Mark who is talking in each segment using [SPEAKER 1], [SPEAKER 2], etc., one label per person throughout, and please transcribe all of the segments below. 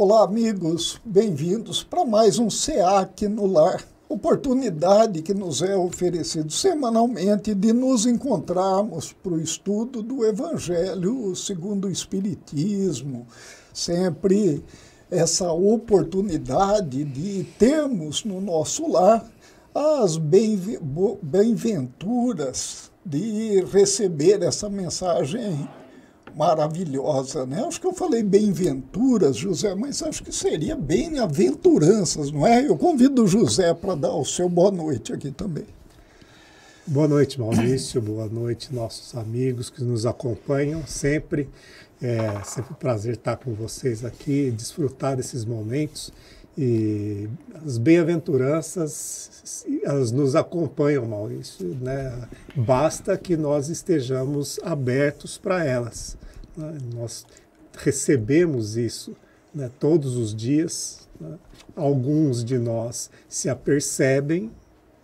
[SPEAKER 1] Olá, amigos, bem-vindos para mais um SEAC no Lar. Oportunidade que nos é oferecido semanalmente de nos encontrarmos para o estudo do Evangelho segundo o Espiritismo. Sempre essa oportunidade de termos no nosso lar as bem-venturas de receber essa mensagem maravilhosa, né? Acho que eu falei bem-venturas, José, mas acho que seria bem-aventuranças, não é? Eu convido o José para dar o seu boa noite aqui também.
[SPEAKER 2] Boa noite, Maurício. Boa noite, nossos amigos que nos acompanham sempre. É sempre um prazer estar com vocês aqui, desfrutar desses momentos. E as bem-aventuranças, elas nos acompanham, Maurício. Né? Basta que nós estejamos abertos para elas. Né? Nós recebemos isso né, todos os dias. Né? Alguns de nós se apercebem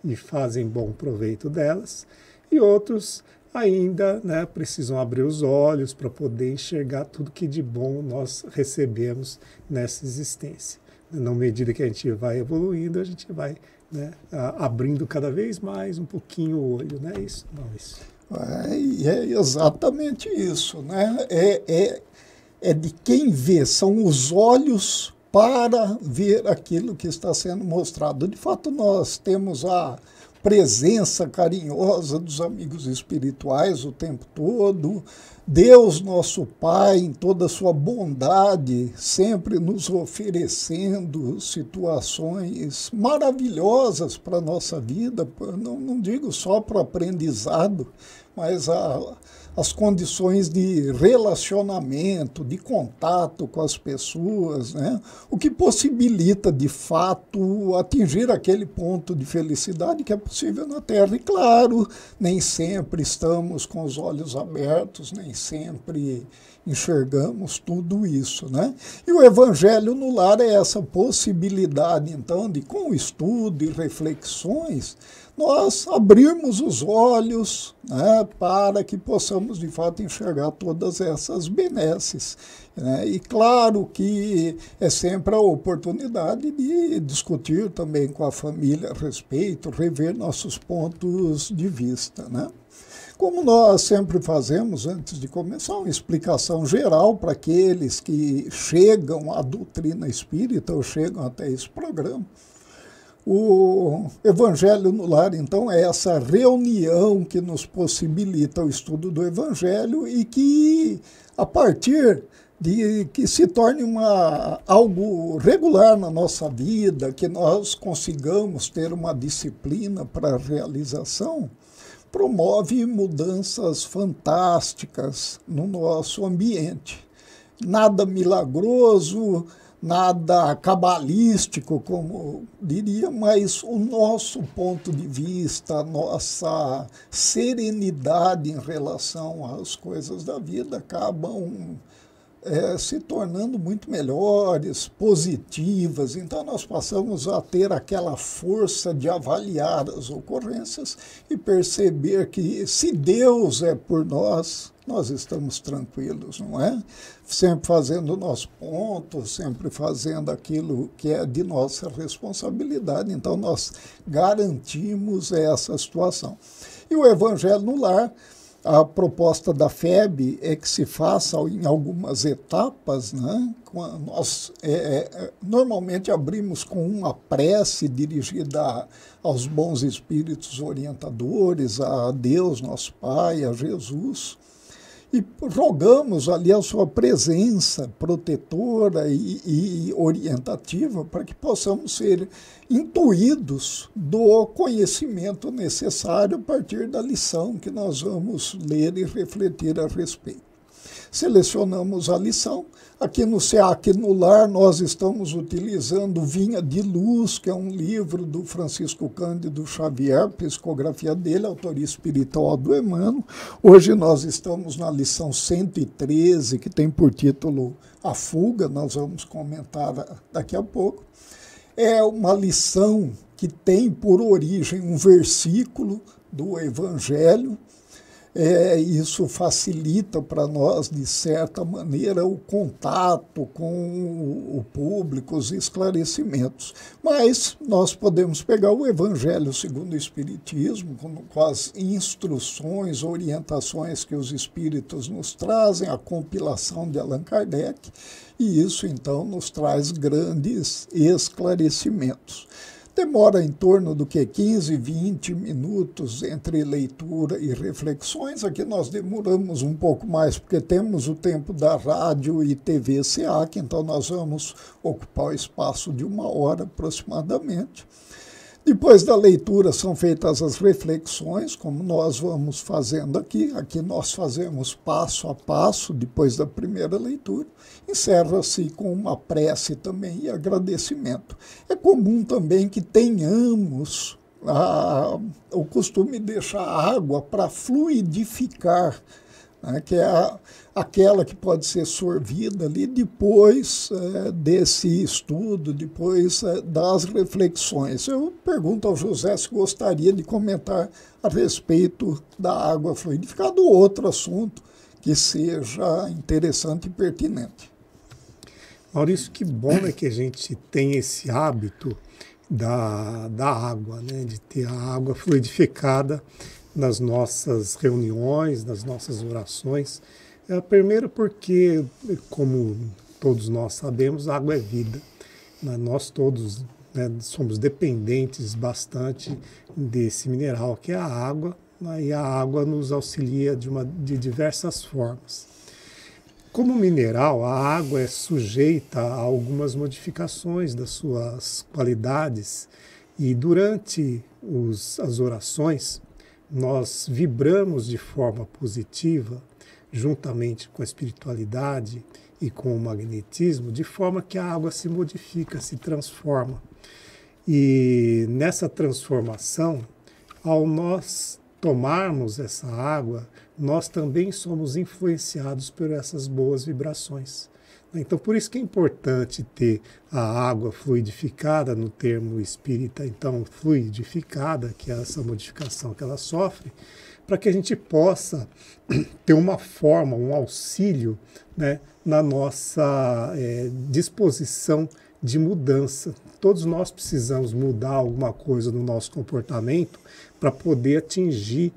[SPEAKER 2] e fazem bom proveito delas, e outros ainda né, precisam abrir os olhos para poder enxergar tudo que de bom nós recebemos nessa existência. Na medida que a gente vai evoluindo, a gente vai né, abrindo cada vez mais um pouquinho o olho, não é isso? Não, isso.
[SPEAKER 1] É, é exatamente isso, né? É, é, é de quem vê, são os olhos para ver aquilo que está sendo mostrado. De fato, nós temos a presença carinhosa dos amigos espirituais o tempo todo. Deus, nosso Pai, em toda a sua bondade, sempre nos oferecendo situações maravilhosas para a nossa vida, não, não digo só para aprendizado, mas a, as condições de relacionamento, de contato com as pessoas, né? o que possibilita, de fato, atingir aquele ponto de felicidade que é possível na Terra. E, claro, nem sempre estamos com os olhos abertos, nem sempre enxergamos tudo isso. Né? E o Evangelho no Lar é essa possibilidade, então, de, com estudo e reflexões, nós abrirmos os olhos né, para que possamos de fato enxergar todas essas benesses. Né? E claro que é sempre a oportunidade de discutir também com a família a respeito, rever nossos pontos de vista. Né? Como nós sempre fazemos antes de começar, uma explicação geral para aqueles que chegam à doutrina espírita ou chegam até esse programa. O Evangelho no Lar, então, é essa reunião que nos possibilita o estudo do Evangelho e que, a partir de que se torne uma, algo regular na nossa vida, que nós consigamos ter uma disciplina para a realização, promove mudanças fantásticas no nosso ambiente. Nada milagroso, nada cabalístico, como diria, mas o nosso ponto de vista, a nossa serenidade em relação às coisas da vida acabam é, se tornando muito melhores, positivas. Então, nós passamos a ter aquela força de avaliar as ocorrências e perceber que, se Deus é por nós, nós estamos tranquilos, não é? Sempre fazendo o nosso ponto, sempre fazendo aquilo que é de nossa responsabilidade. Então, nós garantimos essa situação. E o Evangelho no Lar, a proposta da FEB é que se faça em algumas etapas. Né? Nós é, é, normalmente abrimos com uma prece dirigida aos bons espíritos orientadores, a Deus, nosso Pai, a Jesus e rogamos ali a sua presença protetora e, e, orientativa para que possamos ser intuídos do conhecimento necessário a partir da lição que nós vamos ler e refletir a respeito. Selecionamos a lição Aqui no SEAC no Lar, nós estamos utilizando Vinha de Luz, que é um livro do Francisco Cândido Xavier, psicografia dele, autoria espiritual do Emmanuel. Hoje nós estamos na lição 113, que tem por título A Fuga, nós vamos comentar daqui a pouco. É uma lição que tem por origem um versículo do Evangelho é, isso facilita para nós, de certa maneira, o contato com o público, os esclarecimentos. Mas nós podemos pegar o Evangelho segundo o Espiritismo, com, com as instruções, orientações que os Espíritos nos trazem, a compilação de Allan Kardec, e isso então nos traz grandes esclarecimentos. Demora em torno do que 15, 20 minutos entre leitura e reflexões. Aqui nós demoramos um pouco mais, porque temos o tempo da rádio e TV SEAC, então nós vamos ocupar o espaço de uma hora aproximadamente. Depois da leitura são feitas as reflexões, como nós vamos fazendo aqui. Aqui nós fazemos passo a passo, depois da primeira leitura. Encerra-se com uma prece também e agradecimento. É comum também que tenhamos a, o costume de deixar água para fluidificar né, que é a, aquela que pode ser sorvida ali depois é, desse estudo, depois é, das reflexões. Eu pergunto ao José se gostaria de comentar a respeito da água fluidificada ou outro assunto que seja interessante e pertinente.
[SPEAKER 2] Maurício, que bom né, que a gente tem esse hábito da, da água, né, de ter a água fluidificada nas nossas reuniões, nas nossas orações. É, primeiro porque, como todos nós sabemos, água é vida. Nós todos né, somos dependentes bastante desse mineral que é a água, né? e a água nos auxilia de, uma, de diversas formas. Como mineral, a água é sujeita a algumas modificações das suas qualidades e durante os, as orações nós vibramos de forma positiva, juntamente com a espiritualidade e com o magnetismo, de forma que a água se modifica, se transforma. E nessa transformação, ao nós tomarmos essa água, nós também somos influenciados por essas boas vibrações. Então, por isso que é importante ter a água fluidificada, no termo espírita, então, fluidificada, que é essa modificação que ela sofre, para que a gente possa ter uma forma, um auxílio né, na nossa é, disposição de mudança. Todos nós precisamos mudar alguma coisa no nosso comportamento para poder atingir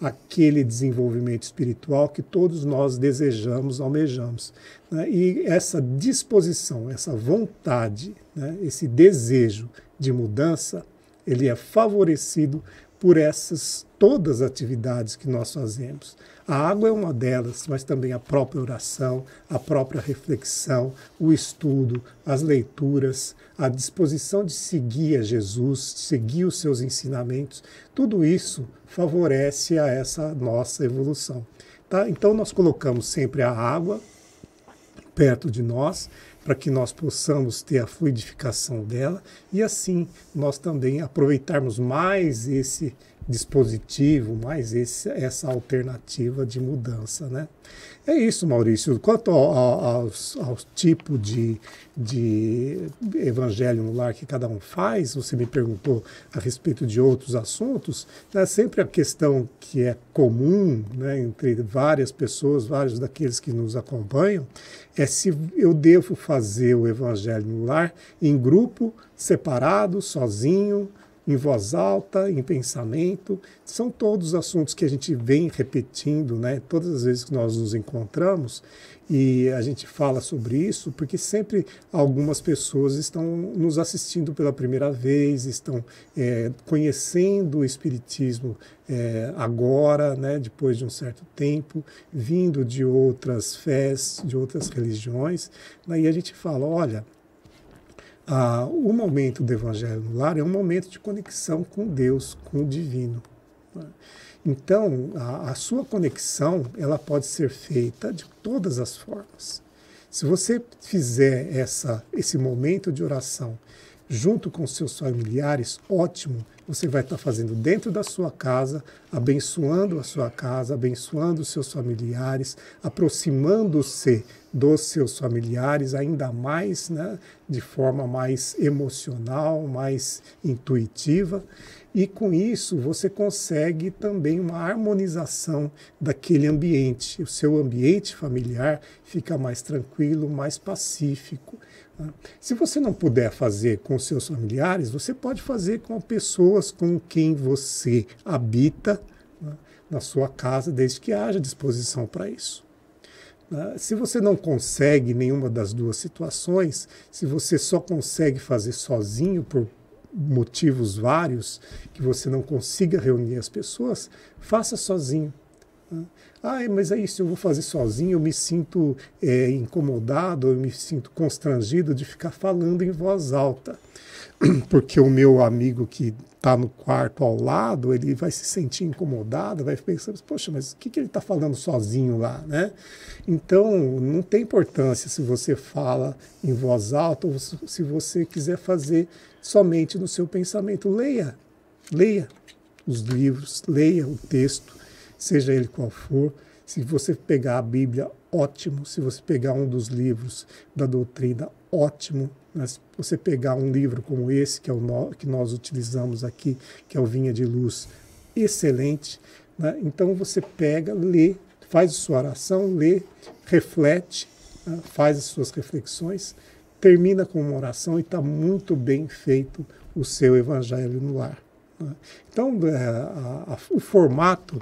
[SPEAKER 2] aquele desenvolvimento espiritual que todos nós desejamos, almejamos. Né? E essa disposição, essa vontade, né? esse desejo de mudança, ele é favorecido por essas todas as atividades que nós fazemos. A água é uma delas, mas também a própria oração, a própria reflexão, o estudo, as leituras, a disposição de seguir a Jesus, seguir os seus ensinamentos, tudo isso favorece a essa nossa evolução. Tá? Então nós colocamos sempre a água perto de nós, para que nós possamos ter a fluidificação dela e assim nós também aproveitarmos mais esse dispositivo, mais esse, essa alternativa de mudança. Né? É isso, Maurício. Quanto ao, ao, ao, tipo de, de evangelho no lar que cada um faz, você me perguntou a respeito de outros assuntos, é sempre a questão que é comum né, entre várias pessoas, vários daqueles que nos acompanham, é se eu devo fazer o evangelho no lar em grupo, separado, sozinho, em voz alta, em pensamento. São todos assuntos que a gente vem repetindo, né? Todas as vezes que nós nos encontramos e a gente fala sobre isso, porque sempre algumas pessoas estão nos assistindo pela primeira vez, estão é, conhecendo o Espiritismo é, agora, né? Depois de um certo tempo, vindo de outras fés, de outras religiões. Aí a gente fala, olha ah, o momento do Evangelho no Lar é um momento de conexão com Deus, com o divino. Então, a, a, sua conexão ela pode ser feita de todas as formas. Se você fizer essa, esse momento de oração junto com seus familiares, ótimo, você vai estar fazendo dentro da sua casa, abençoando a sua casa, abençoando os seus familiares, aproximando-se dos seus familiares ainda mais, né, de forma mais emocional, mais intuitiva. E com isso você consegue também uma harmonização daquele ambiente. O seu ambiente familiar fica mais tranquilo, mais pacífico. Né? Se você não puder fazer com seus familiares, você pode fazer com pessoas com quem você habita né, na sua casa, desde que haja disposição para isso. Né? Se você não consegue nenhuma das duas situações, se você só consegue fazer sozinho por motivos vários, que você não consiga reunir as pessoas, faça sozinho. Ah, mas aí se eu vou fazer sozinho, eu me sinto é, incomodado, eu me sinto constrangido de ficar falando em voz alta. Porque o meu amigo que está no quarto ao lado, ele vai se sentir incomodado, vai pensar, poxa, mas o que, que ele está falando sozinho lá, né? Então, não tem importância se você fala em voz alta ou se você quiser fazer somente no seu pensamento. Leia, leia os livros, leia o texto, seja ele qual for. Se você pegar a Bíblia, ótimo. Se você pegar um dos livros da doutrina, ótimo. Mas você pegar um livro como esse, que é o no, que nós utilizamos aqui, que é o Vinha de Luz, excelente. Né? Então você pega, lê, faz a sua oração, lê, reflete, né? faz as suas reflexões, termina com uma oração e está muito bem feito o seu evangelho no lar. Né? Então, é, a, a, o formato,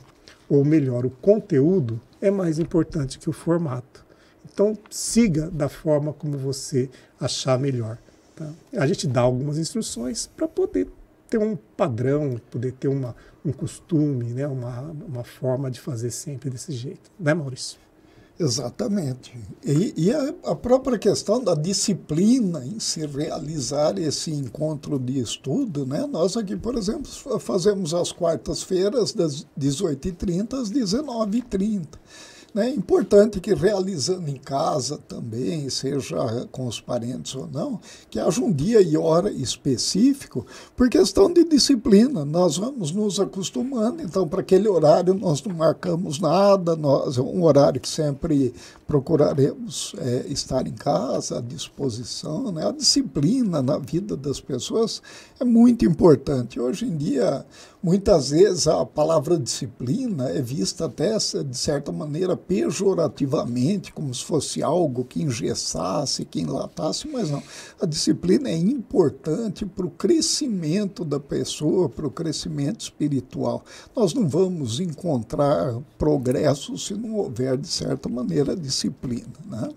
[SPEAKER 2] ou melhor, o conteúdo, é mais importante que o formato. Então, siga da forma como você achar melhor. Tá? A gente dá algumas instruções para poder ter um padrão, poder ter uma, um costume, né? uma, uma forma de fazer sempre desse jeito. Né, Maurício?
[SPEAKER 1] Exatamente. E, e a, a, própria questão da disciplina em se realizar esse encontro de estudo, né? Nós aqui, por exemplo, fazemos as quartas-feiras das 18h30 às 19h30. É importante que realizando em casa também, seja com os parentes ou não, que haja um dia e hora específico, por questão de disciplina. Nós vamos nos acostumando, então para aquele horário nós não marcamos nada, nós, é um horário que sempre procuraremos é, estar em casa, à disposição. Né? A disciplina na vida das pessoas é muito importante. Hoje em dia, muitas vezes a palavra disciplina é vista até, de certa maneira, pejorativamente, como se fosse algo que engessasse, que enlatasse, mas não. A disciplina é importante para o crescimento da pessoa, para o crescimento espiritual. Nós não vamos encontrar progresso se não houver, de certa maneira, disciplina. Né?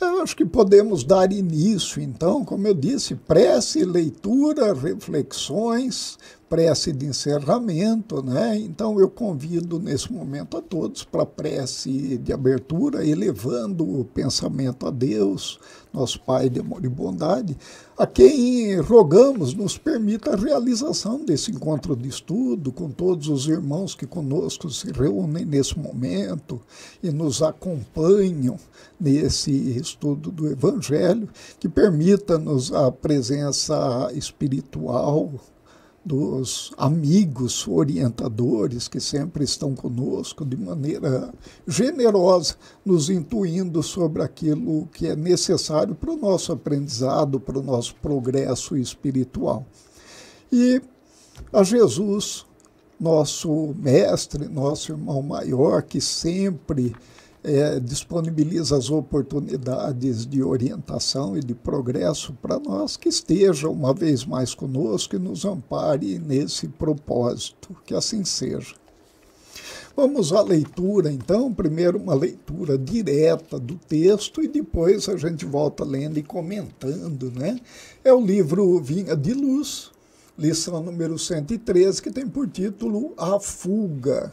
[SPEAKER 1] Eu acho que podemos dar início, então, como eu disse, prece, leitura, reflexões, prece de encerramento, né? Então eu convido nesse momento a todos para a prece de abertura, elevando o pensamento a Deus, nosso Pai de amor e bondade, a quem rogamos nos permita a realização desse encontro de estudo com todos os irmãos que conosco se reúnem nesse momento e nos acompanham nesse estudo do Evangelho, que permita-nos a presença espiritual dos amigos orientadores que sempre estão conosco de maneira generosa, nos intuindo sobre aquilo que é necessário para o nosso aprendizado, para o nosso progresso espiritual. E a Jesus, nosso mestre, nosso irmão maior, que sempre é, disponibiliza as oportunidades de orientação e de progresso para nós, que esteja uma vez mais conosco e nos ampare nesse propósito. Que assim seja. Vamos à leitura, então. Primeiro, uma leitura direta do texto e depois a gente volta lendo e comentando. Né? É o livro Vinha de Luz, lição número 113, que tem por título A Fuga.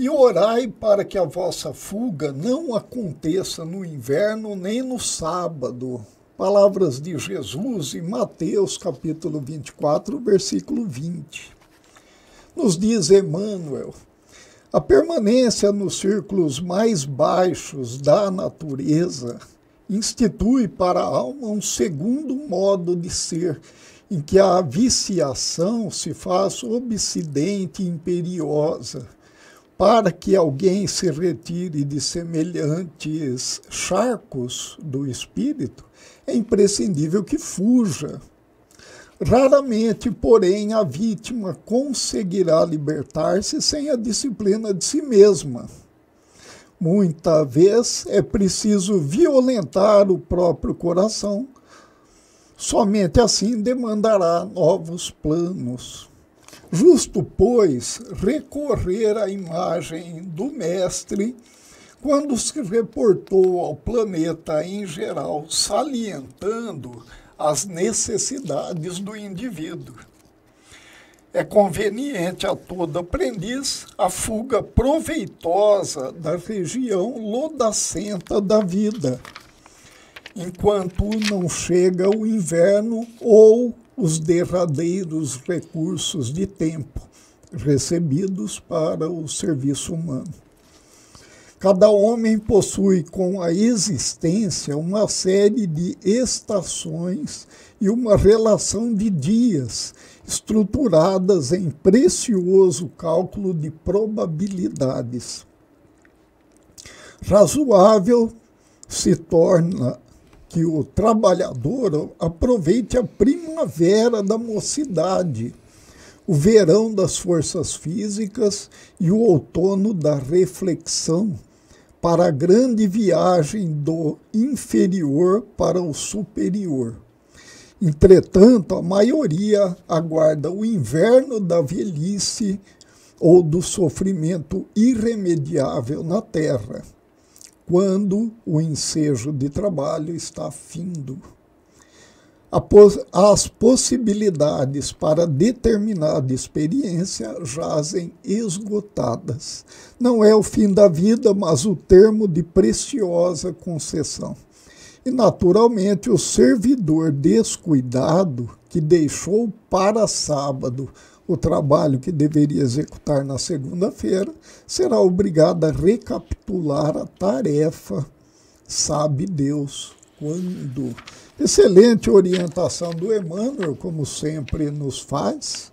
[SPEAKER 1] E orai para que a vossa fuga não aconteça no inverno nem no sábado. Palavras de Jesus em Mateus capítulo 24, versículo 20. Nos diz Emmanuel, a permanência nos círculos mais baixos da natureza institui para a alma um segundo modo de ser, em que a viciação se faz obsidente e imperiosa para que alguém se retire de semelhantes charcos do espírito, é imprescindível que fuja. Raramente, porém, a vítima conseguirá libertar-se sem a disciplina de si mesma. Muita vez é preciso violentar o próprio coração. Somente assim demandará novos planos. Justo, pois, recorrer à imagem do Mestre quando se reportou ao planeta em geral, salientando as necessidades do indivíduo. É conveniente a todo aprendiz a fuga proveitosa da região lodacenta da vida, enquanto não chega o inverno ou os derradeiros recursos de tempo recebidos para o serviço humano. Cada homem possui com a existência uma série de estações e uma relação de dias estruturadas em precioso cálculo de probabilidades. Razoável se torna que o trabalhador aproveite a primavera da mocidade, o verão das forças físicas e o outono da reflexão para a grande viagem do inferior para o superior. Entretanto, a maioria aguarda o inverno da velhice ou do sofrimento irremediável na terra, quando o ensejo de trabalho está findo as possibilidades para determinada experiência jazem esgotadas. Não é o fim da vida, mas o termo de preciosa concessão. E, naturalmente, o servidor descuidado, que deixou para sábado o trabalho que deveria executar na segunda-feira, será obrigado a recapitular a tarefa, sabe Deus quando. Excelente orientação do Emmanuel, como sempre nos faz,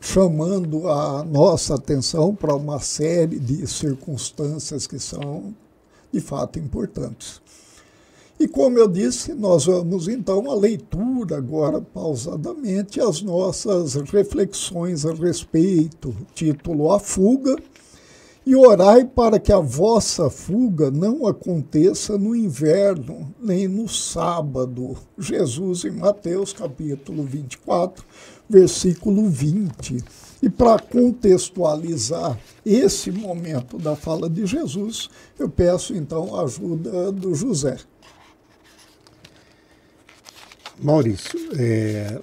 [SPEAKER 1] chamando a nossa atenção para uma série de circunstâncias que são de fato importantes. E como eu disse, nós vamos então à leitura agora pausadamente as nossas reflexões a respeito, título A Fuga e orai para que a vossa fuga não aconteça no inverno, nem no sábado. Jesus em Mateus capítulo 24, versículo 20. E para contextualizar esse momento da fala de Jesus, eu peço então a ajuda do José.
[SPEAKER 2] Maurício, é,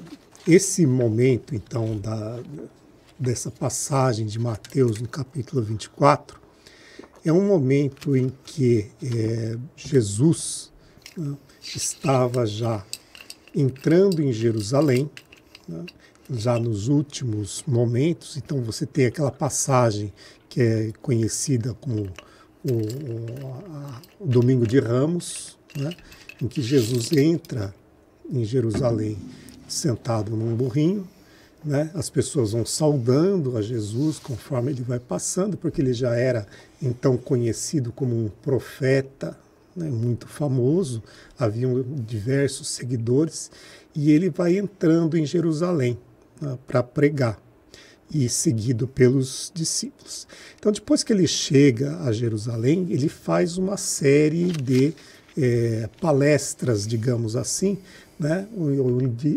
[SPEAKER 2] esse momento então da, dessa passagem de Mateus no capítulo 24 é um momento em que é, Jesus né, estava já entrando em Jerusalém, né, já nos últimos momentos. Então você tem aquela passagem que é conhecida como o, o, a, o Domingo de Ramos, né, em que Jesus entra em Jerusalém sentado num burrinho né? As pessoas vão saudando a Jesus conforme ele vai passando, porque ele já era então conhecido como um profeta né, muito famoso, haviam diversos seguidores, e ele vai entrando em Jerusalém né, para pregar e seguido pelos discípulos. Então, depois que ele chega a Jerusalém, ele faz uma série de é, palestras, digamos assim, né,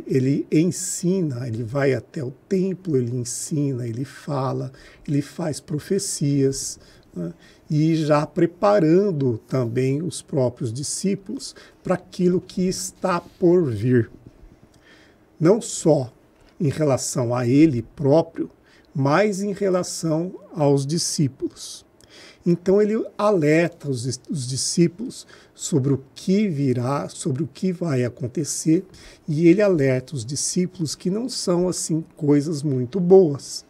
[SPEAKER 2] ele ensina, ele vai até o templo, ele ensina, ele fala, ele faz profecias, né, e já preparando também os próprios discípulos para aquilo que está por vir. Não só em relação a ele próprio, mas em relação aos discípulos. Então ele alerta os, os, discípulos sobre o que virá, sobre o que vai acontecer, e ele alerta os discípulos que não são assim coisas muito boas,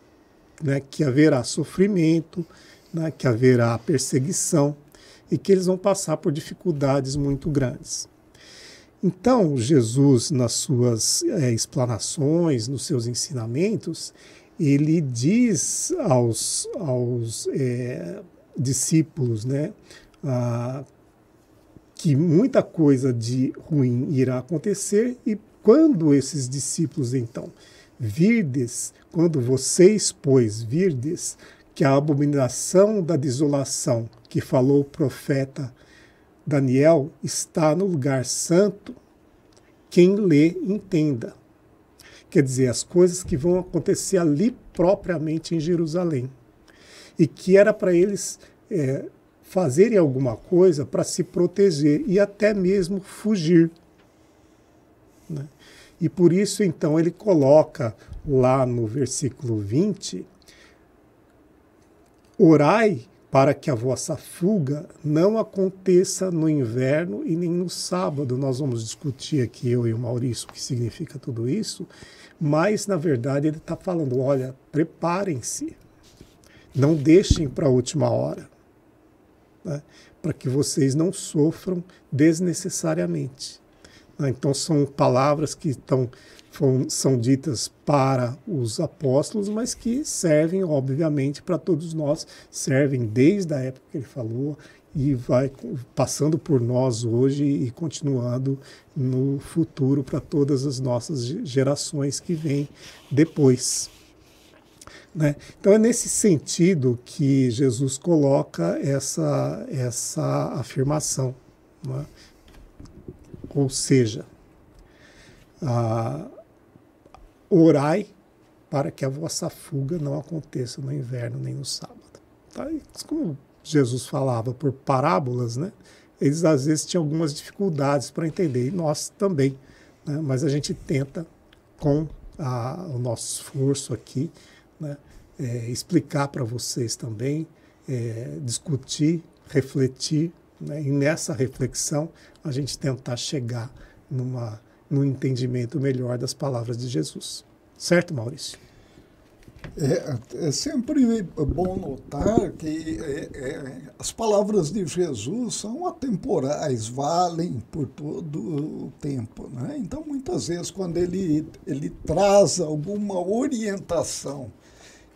[SPEAKER 2] né? que haverá sofrimento, né? que haverá perseguição e que eles vão passar por dificuldades muito grandes. Então, Jesus, nas suas é, explanações, nos seus ensinamentos, ele diz aos, aos é, discípulos, né, que muita coisa de ruim irá acontecer e quando esses discípulos, então, virdes, quando vocês, pois, virdes, que a abominação da desolação que falou o profeta Daniel está no lugar santo, quem lê entenda. Quer dizer, as coisas que vão acontecer ali propriamente em Jerusalém. E que era para eles é, fazerem alguma coisa para se proteger e até mesmo fugir. Né? E por isso, então, ele coloca lá no versículo 20: Orai para que a vossa fuga não aconteça no inverno e nem no sábado. Nós vamos discutir aqui, eu e o Maurício, o que significa tudo isso, mas na verdade ele está falando: olha, preparem-se, não deixem para a última hora, né, para que vocês não sofram desnecessariamente. Então, são palavras que estão são ditas para os apóstolos, mas que servem, obviamente, para todos nós, servem desde a época que ele falou e vai passando por nós hoje e continuando no futuro para todas as nossas gerações que vêm depois. Né? Então é nesse sentido que Jesus coloca essa, essa afirmação. Né? Ou seja, a, Orai para que a vossa fuga não aconteça no inverno nem no sábado. Tá? Como Jesus falava por parábolas, né? eles às vezes tinham algumas dificuldades para entender, e nós também. Né? Mas a gente tenta, com a, o nosso esforço aqui, né? é, explicar para vocês também, é, discutir, refletir, né? e nessa reflexão a gente tentar chegar numa no entendimento melhor das palavras de Jesus. Certo, Maurício?
[SPEAKER 1] É, é sempre bom notar que é, é, as palavras de Jesus são atemporais, valem por todo o tempo. Né? Então, muitas vezes, quando ele, ele traz alguma orientação,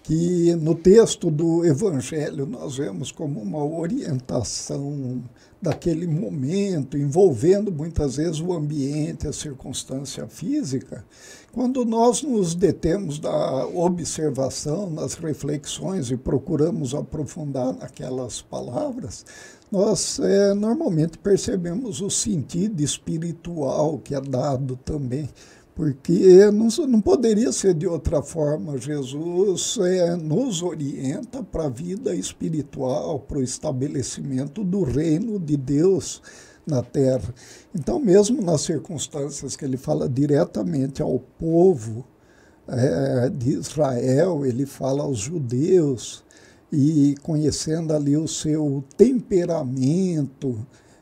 [SPEAKER 1] que no texto do Evangelho nós vemos como uma orientação daquele momento, envolvendo muitas vezes o ambiente, a circunstância física, quando nós nos detemos da observação, nas reflexões e procuramos aprofundar naquelas palavras, nós é, normalmente percebemos o sentido espiritual que é dado também porque não, não poderia ser de outra forma. Jesus é, nos orienta para a vida espiritual, para o estabelecimento do reino de Deus na terra. Então, mesmo nas circunstâncias que ele fala diretamente ao povo é, de Israel, ele fala aos judeus, e conhecendo ali o seu temperamento,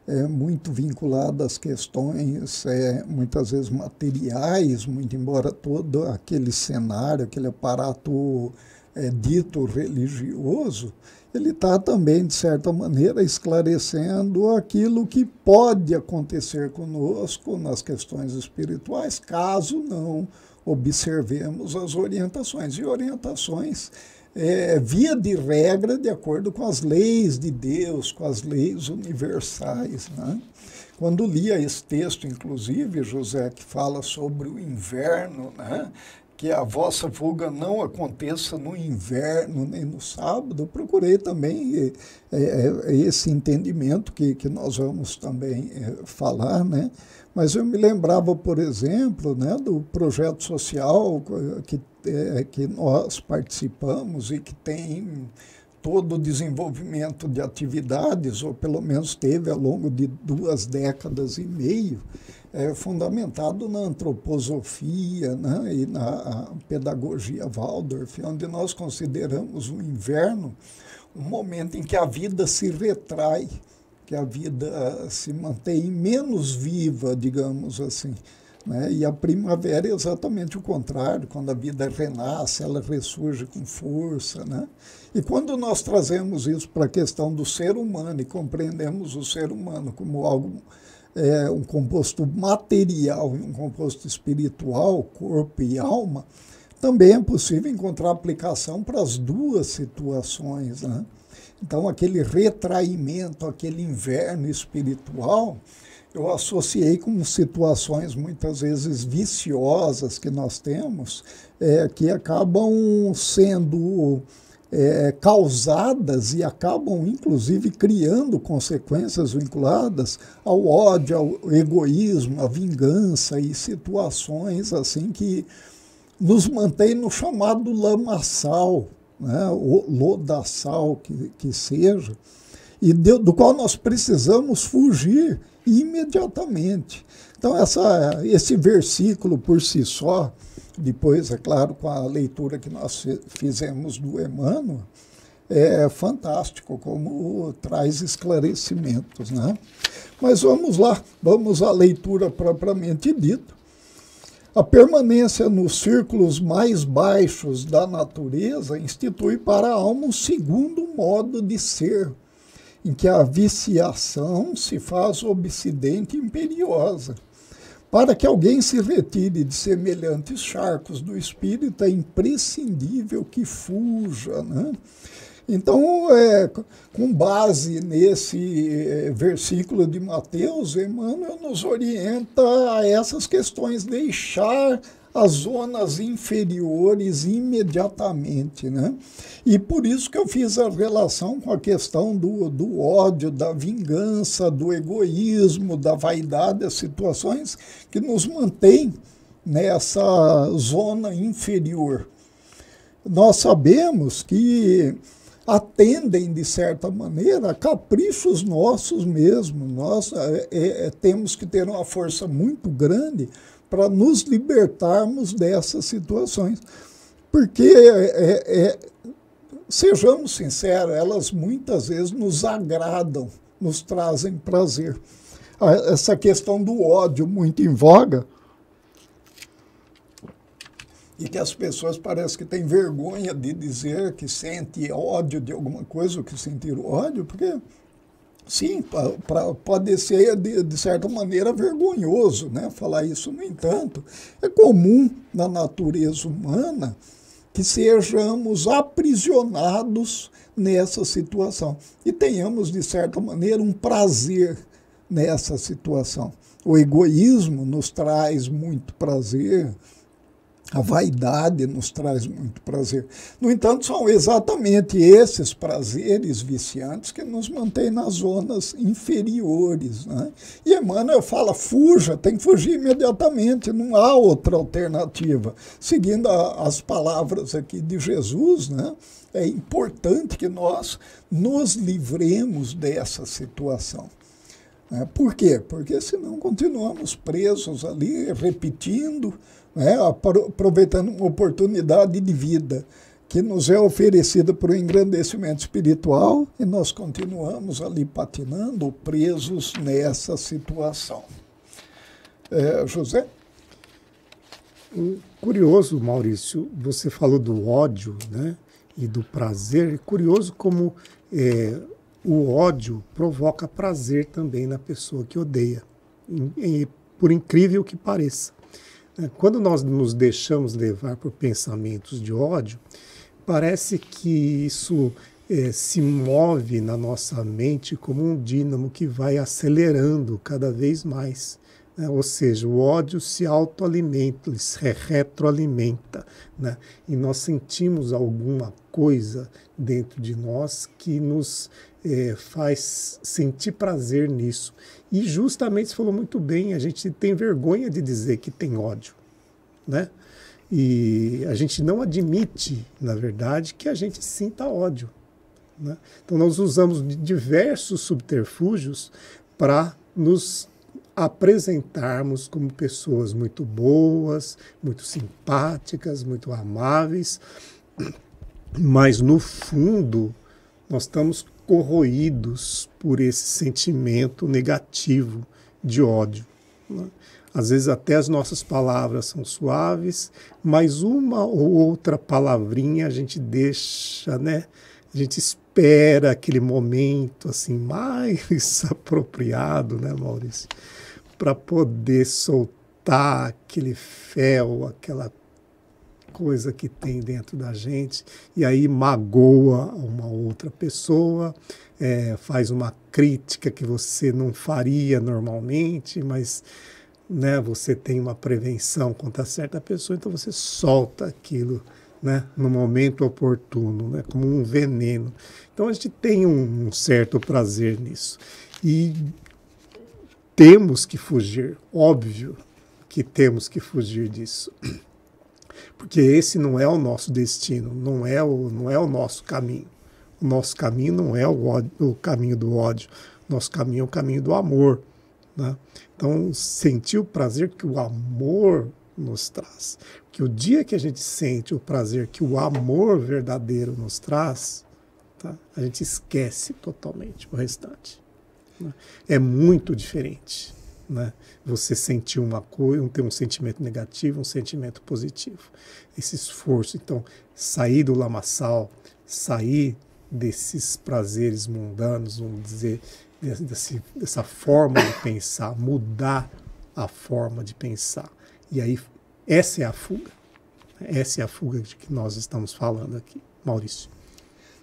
[SPEAKER 1] é, muito vinculada às questões, é, muitas vezes materiais, muito embora todo aquele cenário, aquele aparato é, dito religioso, ele está também, de certa maneira, esclarecendo aquilo que pode acontecer conosco nas questões espirituais, caso não observemos as orientações. E orientações é, via de regra, de acordo com as leis de Deus, com as leis universais. Né? Quando lia esse texto, inclusive, José, que fala sobre o inverno, né? que a vossa fuga não aconteça no inverno nem no sábado, procurei também é, é, esse entendimento que, que nós vamos também é, falar, né? Mas eu me lembrava, por exemplo, né, do projeto social que é, que nós participamos e que tem todo o desenvolvimento de atividades, ou pelo menos teve ao longo de duas décadas e meio, é, fundamentado na antroposofia né, e na pedagogia Waldorf, onde nós consideramos o inverno um momento em que a vida se retrai, que a vida se mantém menos viva, digamos assim. Né? E a primavera é exatamente o contrário, quando a vida renasce, ela ressurge com força. Né? E quando nós trazemos isso para a questão do ser humano e compreendemos o ser humano como algo, é, um composto material e um composto espiritual, corpo e alma, também é possível encontrar aplicação para as duas situações. Né? Então, aquele retraimento, aquele inverno espiritual, eu associei com situações muitas vezes viciosas que nós temos, é, que acabam sendo é, causadas e acabam, inclusive, criando consequências vinculadas ao ódio, ao egoísmo, à vingança e situações assim que nos mantém no chamado lamaçal, né, o lodaçal que, que seja, e de, do qual nós precisamos fugir imediatamente. Então, essa, esse versículo por si só, depois, é claro, com a leitura que nós fizemos do Emmanuel, é fantástico, como traz esclarecimentos. Né? Mas vamos lá, vamos à leitura propriamente dita. A permanência nos círculos mais baixos da natureza institui para a alma um segundo modo de ser, em que a viciação se faz obsidente e imperiosa para que alguém se retire de semelhantes charcos do espírito, é imprescindível que fuja. Né? Então, é, com base nesse é, versículo de Mateus, Emmanuel nos orienta a essas questões, deixar as zonas inferiores imediatamente. Né? E por isso que eu fiz a relação com a questão do, do ódio, da vingança, do egoísmo, da vaidade, as situações que nos mantêm nessa zona inferior. Nós sabemos que atendem, de certa maneira, a caprichos nossos mesmo. Nós é, é, temos que ter uma força muito grande para nos libertarmos dessas situações. Porque, é, é, sejamos sinceros, elas muitas vezes nos agradam, nos trazem prazer. Essa questão do ódio muito em voga, e que as pessoas parecem que têm vergonha de dizer que sente ódio de alguma coisa, ou que sentiram ódio, porque Sim, pra, pra, pode ser, de, de, certa maneira, vergonhoso né, falar isso. No entanto, é comum na natureza humana que sejamos aprisionados nessa situação e tenhamos, de certa maneira, um prazer nessa situação. O egoísmo nos traz muito prazer, a vaidade nos traz muito prazer. No entanto, são exatamente esses prazeres viciantes que nos mantêm nas zonas inferiores. Né? E Emmanuel fala: fuja, tem que fugir imediatamente, não há outra alternativa. Seguindo a, as palavras aqui de Jesus, né? é importante que nós nos livremos dessa situação. Né? Por quê? Porque senão continuamos presos ali, repetindo né, aproveitando uma oportunidade de vida que nos é oferecida por um engrandecimento espiritual e nós continuamos ali patinando, presos nessa situação. É, José?
[SPEAKER 2] Curioso, Maurício, você falou do ódio né, e do prazer. Curioso como é, o ódio provoca prazer também na pessoa que odeia, e, por incrível que pareça. É, quando nós nos deixamos levar por pensamentos de ódio, parece que isso é, se move na nossa mente como um dínamo que vai acelerando cada vez mais. Né? Ou seja, o ódio se autoalimenta, ele se retroalimenta. Né? E nós sentimos alguma coisa dentro de nós que nos é, faz sentir prazer nisso. E justamente você falou muito bem, a gente tem vergonha de dizer que tem ódio, né? E a gente não admite, na verdade, que a gente sinta ódio. Né? Então nós usamos diversos subterfúgios para nos apresentarmos como pessoas muito boas, muito simpáticas, muito amáveis, mas no fundo nós estamos corroídos por esse sentimento negativo de ódio. Né? Às vezes até as nossas palavras são suaves, mas uma ou outra palavrinha a gente deixa, né? A gente espera aquele momento assim mais apropriado, né, Maurício, para poder soltar aquele fel, aquela coisa que tem dentro da gente e aí magoa uma outra pessoa, é, faz uma crítica que você não faria normalmente, mas né, você tem uma prevenção contra certa pessoa, então você solta aquilo né, no momento oportuno, né, como um veneno. Então a gente tem um, um certo prazer nisso. E temos que fugir, óbvio que temos que fugir disso. Porque esse não é o nosso destino, não é o, não é o nosso caminho. O nosso caminho não é o, ódio, o caminho do ódio, nosso caminho é o caminho do amor. Né? Então, sentir o prazer que o amor nos traz. Que o dia que a gente sente o prazer que o amor verdadeiro nos traz, tá? a gente esquece totalmente o restante. Né? É muito diferente. Né? Você sentir uma coisa, ter um sentimento negativo, um sentimento positivo. Esse esforço, então, sair do lamaçal, sair desses prazeres mundanos, vamos dizer, desse, dessa forma de pensar, mudar a forma de pensar. E aí, essa é a fuga. Essa é a fuga de que nós estamos falando aqui, Maurício.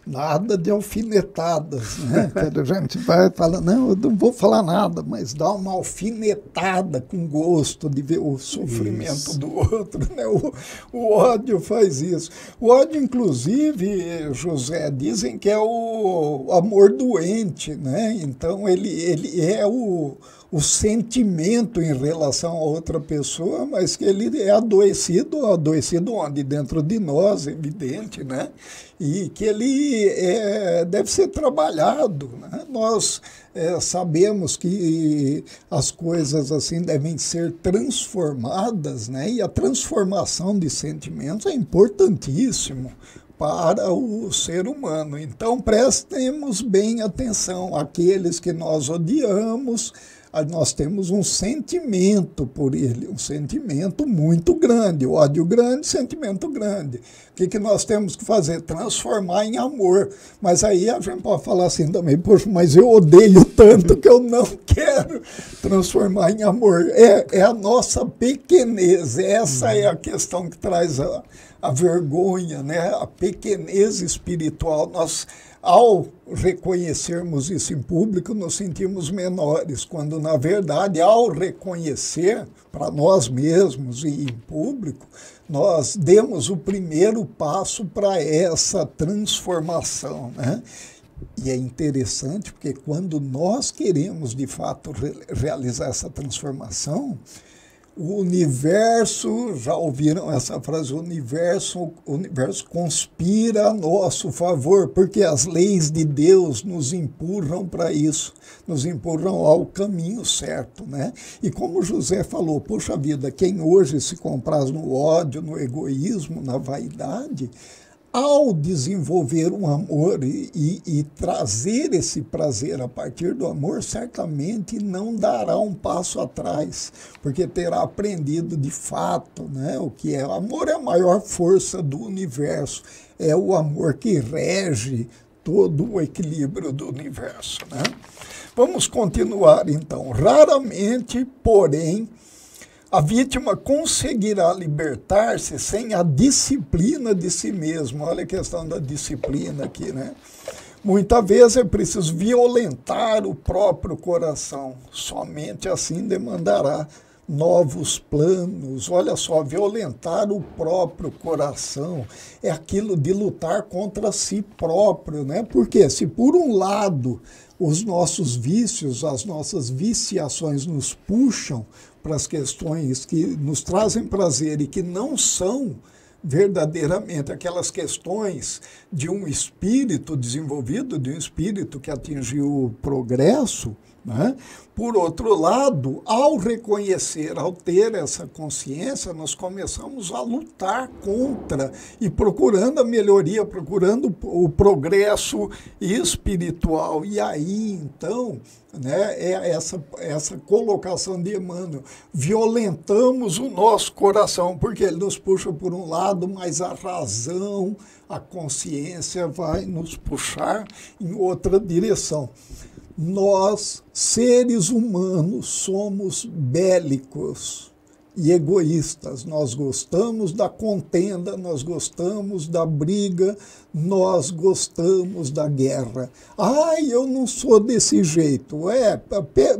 [SPEAKER 1] Nada de alfinetadas, né? a gente vai falar, não, eu não vou falar nada, mas dá uma alfinetada com gosto de ver o sofrimento isso. do outro. Né? O, o ódio faz isso. O ódio, inclusive, José, dizem que é o amor doente, né? Então ele, ele é o o sentimento em relação a outra pessoa, mas que ele é adoecido, adoecido onde? Dentro de nós, evidente, né? E que ele é, deve ser trabalhado. Né? Nós é, sabemos que as coisas assim devem ser transformadas, né? E a transformação de sentimentos é importantíssimo para o ser humano. Então prestemos bem atenção àqueles que nós odiamos, nós temos um sentimento por ele, um sentimento muito grande, ódio grande, sentimento grande. O que, que nós temos que fazer? Transformar em amor. Mas aí a gente pode falar assim também, poxa, mas eu odeio tanto que eu não quero transformar em amor. É, é a nossa pequenez, essa é a questão que traz a, a vergonha, né? a pequenez espiritual. Nós ao reconhecermos isso em público, nos sentimos menores, quando, na verdade, ao reconhecer para nós mesmos e em público, nós demos o primeiro passo para essa transformação. Né? E é interessante porque quando nós queremos de fato re realizar essa transformação, o universo, já ouviram essa frase, o universo, o universo conspira a nosso favor, porque as leis de Deus nos empurram para isso, nos empurram ao caminho certo, né? E como José falou, poxa vida, quem hoje se compraz no ódio, no egoísmo, na vaidade, ao desenvolver um amor e, e, e, trazer esse prazer a partir do amor, certamente não dará um passo atrás, porque terá aprendido de fato né, o que é. O amor é a maior força do universo, é o amor que rege todo o equilíbrio do universo. Né? Vamos continuar então. Raramente, porém, a vítima conseguirá libertar-se sem a disciplina de si mesmo. Olha a questão da disciplina aqui, né? Muitas vezes é preciso violentar o próprio coração. Somente assim demandará novos planos. Olha só, violentar o próprio coração é aquilo de lutar contra si próprio, né? Porque se por um lado os nossos vícios, as nossas viciações nos puxam para as questões que nos trazem prazer e que não são verdadeiramente aquelas questões de um espírito desenvolvido, de um espírito que atingiu o progresso, né? Por outro lado, ao reconhecer, ao ter essa consciência, nós começamos a lutar contra e procurando a melhoria, procurando o progresso espiritual. E aí, então, né, é essa, essa colocação de Emmanuel. Violentamos o nosso coração, porque ele nos puxa por um lado, mas a razão, a consciência vai nos puxar em outra direção nós, seres humanos, somos bélicos. e egoístas. Nós gostamos da contenda, nós gostamos da briga, nós gostamos da guerra. Ai, eu não sou desse jeito. É,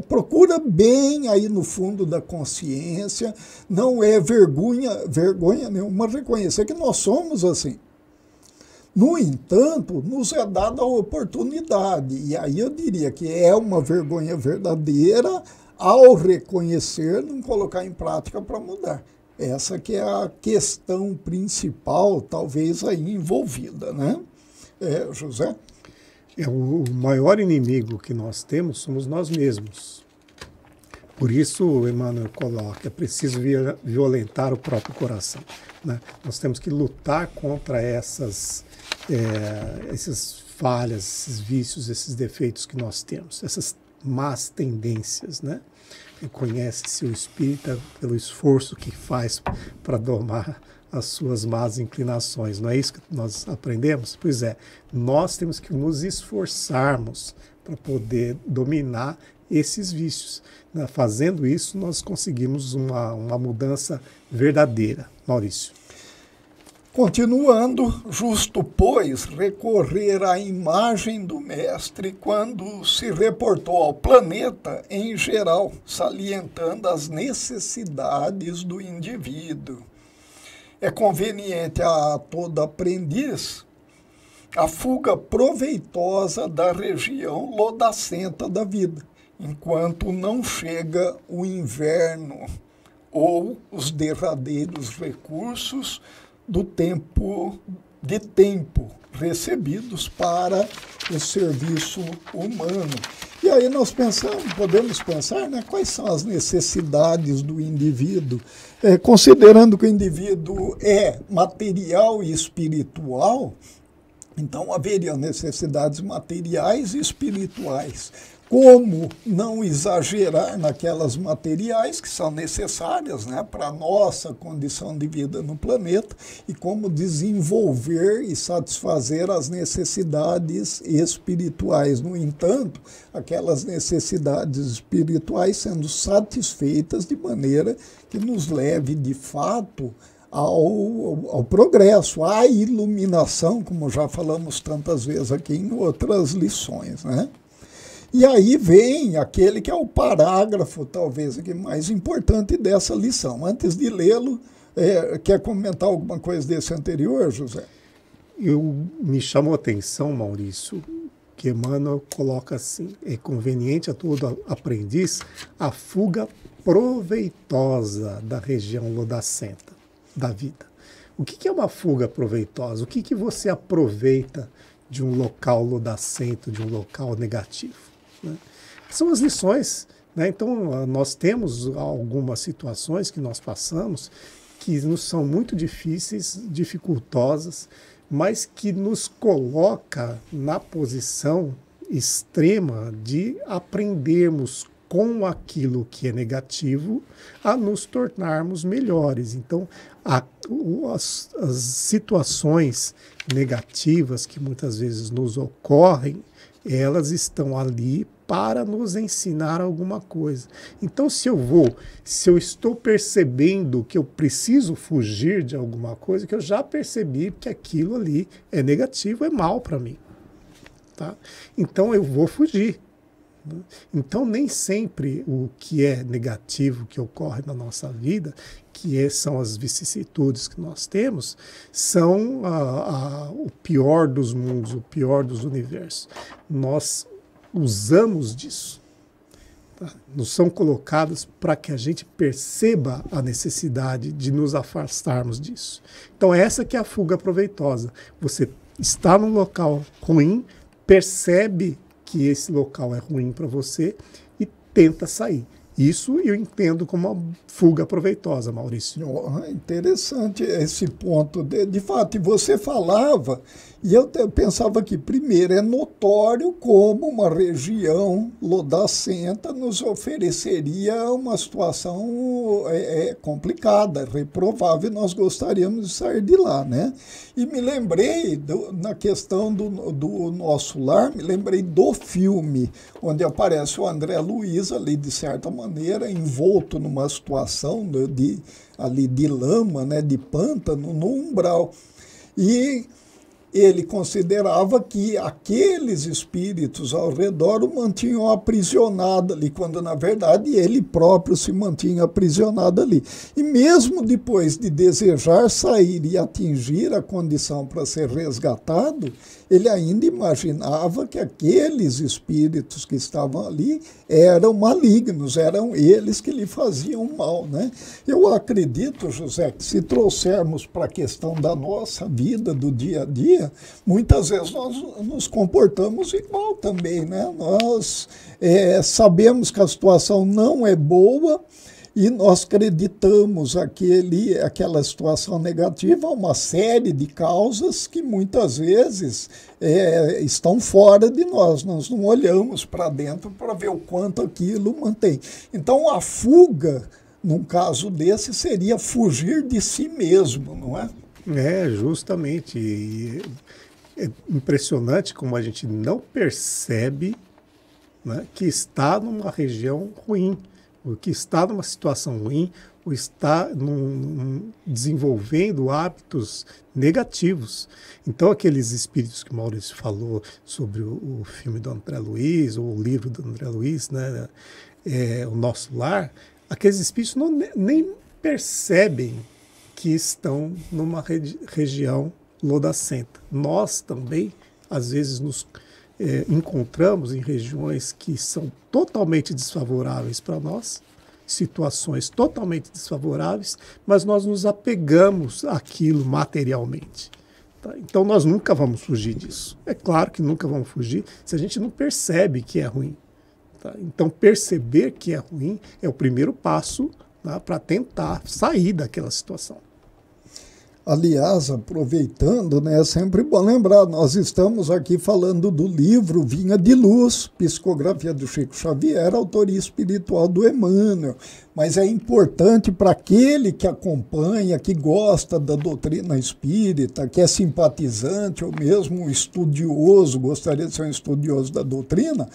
[SPEAKER 1] procura bem aí no fundo da consciência, não é vergonha, vergonha nenhuma reconhecer que nós somos assim. No entanto, nos é dada a oportunidade, e aí eu diria que é uma vergonha verdadeira ao reconhecer, não colocar em prática para mudar. Essa que é a questão principal, talvez aí envolvida, né? É, José?
[SPEAKER 2] É, o maior inimigo que nós temos somos nós mesmos. Por isso, Emmanuel coloca, é preciso violentar o próprio coração. Né? Nós temos que lutar contra essas, é, essas falhas, esses vícios, esses defeitos que nós temos, essas más tendências, né? Reconhece-se o espírita pelo esforço que faz para domar as suas más inclinações. Não é isso que nós aprendemos? Pois é, nós temos que nos esforçarmos para poder dominar esses vícios. Né? Fazendo isso, nós conseguimos uma, uma mudança verdadeira. Maurício.
[SPEAKER 1] Continuando, justo pois recorrer à imagem do Mestre quando se reportou ao planeta em geral, salientando as necessidades do indivíduo. É conveniente a todo aprendiz a fuga proveitosa da região lodacenta da vida, enquanto não chega o inverno ou os derradeiros recursos do tempo de tempo recebidos para o serviço humano. E aí nós pensamos, podemos pensar, né, quais são as necessidades do indivíduo, é, considerando que o indivíduo é material e espiritual, então haveria necessidades materiais e espirituais como não exagerar naquelas materiais que são necessárias né, para a nossa condição de vida no planeta e como desenvolver e satisfazer as necessidades espirituais. No entanto, aquelas necessidades espirituais sendo satisfeitas de maneira que nos leve de fato ao, ao, progresso, à iluminação, como já falamos tantas vezes aqui em outras lições. Né? E aí vem aquele que é o parágrafo, talvez, mais importante dessa lição. Antes de lê-lo, é, quer comentar alguma coisa desse anterior, José?
[SPEAKER 2] Eu me chamou a atenção, Maurício, que Emmanuel coloca assim: é conveniente a todo aprendiz a fuga proveitosa da região lodacenta da vida. O que é uma fuga proveitosa? O que, que você aproveita de um local lodacento, de um local negativo? Né? São as lições. Né? Então, ah, nós temos algumas situações que nós passamos que nos são muito difíceis, dificultosas, mas que nos coloca na posição extrema de aprendermos com aquilo que é negativo a nos tornarmos melhores. Então, a, as, as situações negativas que muitas vezes nos ocorrem, elas estão ali para nos ensinar alguma coisa. Então, se eu vou, se eu estou percebendo que eu preciso fugir de alguma coisa, que eu já percebi que aquilo ali é negativo, é mal para mim. Tá? Então, eu vou fugir. Né? Então, nem sempre o que é negativo que ocorre na nossa vida, que é, são as vicissitudes que nós temos, são a, a, o pior dos mundos, o pior dos universos. Nós usamos disso. Tá? Nos são colocadas para que a gente perceba a necessidade de nos afastarmos disso. Então essa que é a fuga proveitosa. Você está num local ruim, percebe que esse local é ruim para você e tenta sair. Isso eu entendo como uma fuga proveitosa, Maurício.
[SPEAKER 1] Oh, interessante esse ponto. De, de fato, e você falava E eu pensava que, primeiro, é notório como uma região lodacenta nos ofereceria uma situação é, é, complicada, reprovável, nós gostaríamos de sair de lá. Né? E me lembrei, do, na questão do, do nosso lar, me lembrei do filme, onde aparece o André Luiz ali, de certa maneira, envolto numa situação de, ali de lama, né, de pântano, no umbral. E ele considerava que aqueles espíritos ao redor o mantinham aprisionado ali, quando na verdade ele próprio se mantinha aprisionado ali. E mesmo depois de desejar sair e atingir a condição para ser resgatado, ele ainda imaginava que aqueles espíritos que estavam ali eram malignos, eram eles que lhe faziam mal. Né? Eu acredito, José, que se trouxermos para a questão da nossa vida, do dia a dia, muitas vezes nós nos comportamos igual também. Né? Nós é, sabemos que a situação não é boa e nós acreditamos aquele, aquela situação negativa a uma série de causas que muitas vezes é, estão fora de nós. Nós não olhamos para dentro para ver o quanto aquilo mantém. Então, a fuga, num caso desse, seria fugir de si mesmo, não é?
[SPEAKER 2] É, justamente. E é impressionante como a gente não percebe né, que está numa região ruim o que está numa situação ruim, ou está num, desenvolvendo hábitos negativos. Então, aqueles espíritos que Maurício falou sobre o, o filme do André Luiz, ou o livro do André Luiz, né, é, O Nosso Lar, aqueles espíritos não, nem percebem que estão numa regi região lodacenta. Nós também, às vezes, nos é, encontramos em regiões que são totalmente desfavoráveis para nós, situações totalmente desfavoráveis, mas nós nos apegamos àquilo materialmente. Tá? Então nós nunca vamos fugir disso. É claro que nunca vamos fugir se a gente não percebe que é ruim. Tá? Então perceber que é ruim é o primeiro passo tá? para tentar sair daquela situação.
[SPEAKER 1] Aliás, aproveitando, né, é sempre bom lembrar, nós estamos aqui falando do livro Vinha de Luz, psicografia do Chico Xavier, autoria espiritual do Emmanuel. Mas é importante para aquele que acompanha, que gosta da doutrina espírita, que é simpatizante ou mesmo estudioso, gostaria de ser um estudioso da doutrina,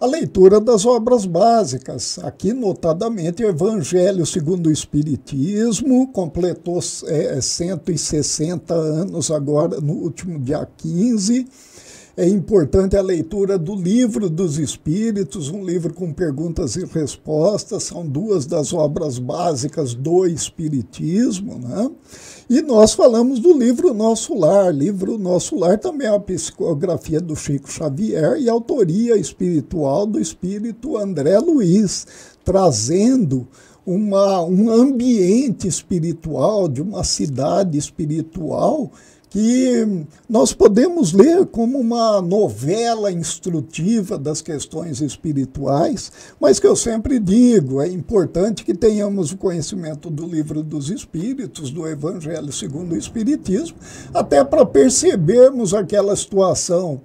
[SPEAKER 1] a leitura das obras básicas. Aqui, notadamente, o Evangelho segundo o Espiritismo completou é, 160 anos agora, no último dia 15. É importante a leitura do Livro dos Espíritos, um livro com perguntas e respostas, são duas das obras básicas do Espiritismo. Né? E nós falamos do livro Nosso Lar. Livro Nosso Lar também é uma psicografia do Chico Xavier e autoria espiritual do espírito André Luiz, trazendo uma, um ambiente espiritual de uma cidade espiritual que nós podemos ler como uma novela instrutiva das questões espirituais, mas que eu sempre digo, é importante que tenhamos o conhecimento do livro dos Espíritos, do Evangelho segundo o Espiritismo, até para percebermos aquela situação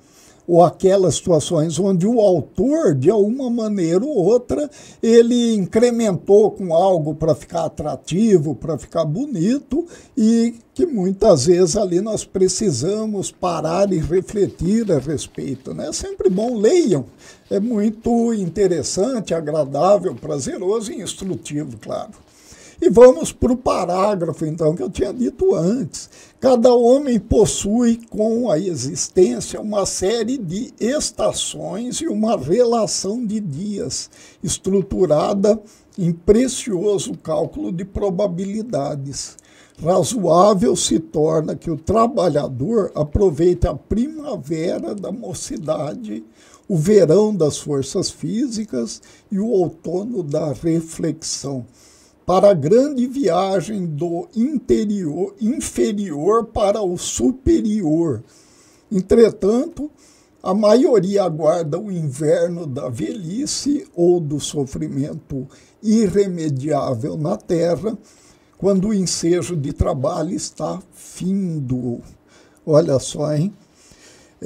[SPEAKER 1] ou aquelas situações onde o autor, de alguma maneira ou outra, ele incrementou com algo para ficar atrativo, para ficar bonito, e que muitas vezes ali nós precisamos parar e refletir a respeito. Né? É sempre bom, leiam. É muito interessante, agradável, prazeroso e instrutivo, claro. E vamos para o parágrafo, então, que eu tinha dito antes. Cada homem possui com a existência uma série de estações e uma relação de dias, estruturada em precioso cálculo de probabilidades. Razoável se torna que o trabalhador aproveite a primavera da mocidade, o verão das forças físicas e o outono da reflexão para a grande viagem do interior inferior para o superior. Entretanto, a maioria aguarda o inverno da velhice ou do sofrimento irremediável na terra, quando o ensejo de trabalho está findo. Olha só, hein?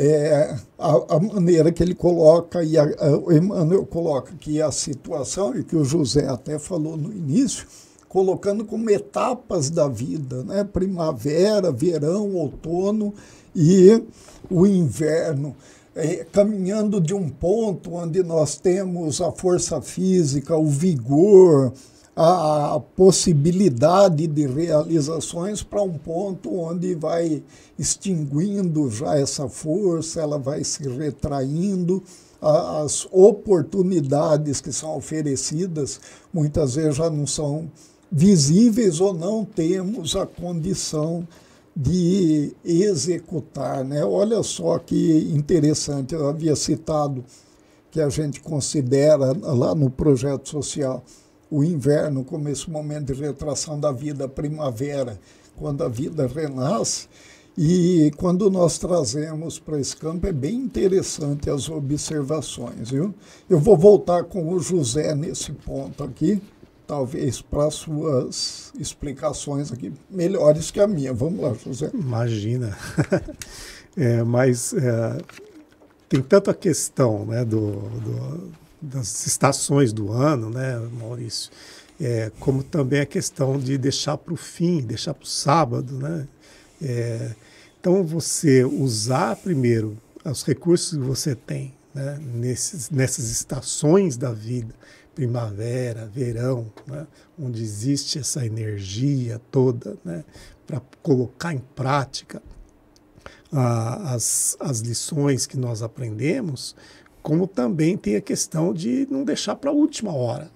[SPEAKER 1] É, a, a, maneira que ele coloca, e a, a, o Emmanuel coloca que a situação, e que o José até falou no início, colocando como etapas da vida, né? primavera, verão, outono e o inverno. É, caminhando de um ponto onde nós temos a força física, o vigor, a possibilidade de realizações para um ponto onde vai extinguindo já essa força, ela vai se retraindo, as oportunidades que são oferecidas muitas vezes já não são visíveis ou não temos a condição de executar. Né? Olha só que interessante, eu havia citado que a gente considera lá no projeto social o inverno como esse momento de retração da vida, a primavera, quando a vida renasce. E quando nós trazemos para esse campo, é bem interessante as observações. Viu? Eu vou voltar com o José nesse ponto aqui, talvez para suas explicações aqui melhores que a minha. Vamos lá, José.
[SPEAKER 2] Imagina. é, mas é, tem tanta questão né, do, do das estações do ano, né, Maurício? É, como também a questão de deixar para o fim, deixar para o sábado, né? É, então você usar primeiro os recursos que você tem né, nesses, nessas estações da vida, primavera, verão, né, onde existe essa energia toda né, para colocar em prática ah, as, as lições que nós aprendemos, como também tem a questão de não deixar para a última hora,